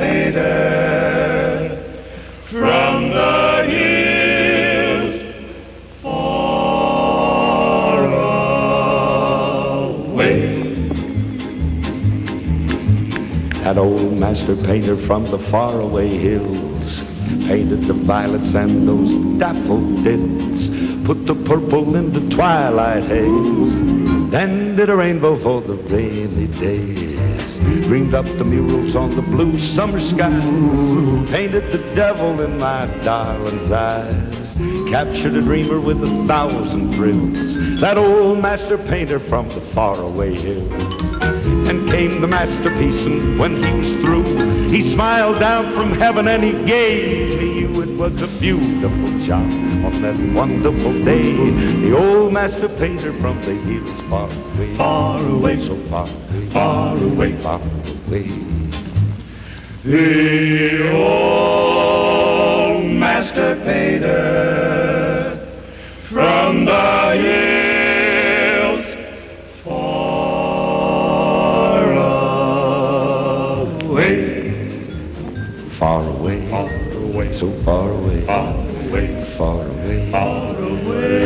faded from the hills, far away. That old master painter from the faraway hills painted the violets and those daffodils, put the purple in the twilight haze, then did a rainbow for the rainy day dreamed up the murals on the blue summer skies, painted the devil in my darling's eyes, captured a dreamer with a thousand thrills, that old master painter from the faraway hills. And came the masterpiece, and when he was through, he smiled down from heaven and he gave me It was a beautiful job on that wonderful day. The old master painter from the hills far away, far away, so far away, far away, far away. The old master painter from the hills far away, Far away, far away, away, so far away, far away, far away, far away. Far away.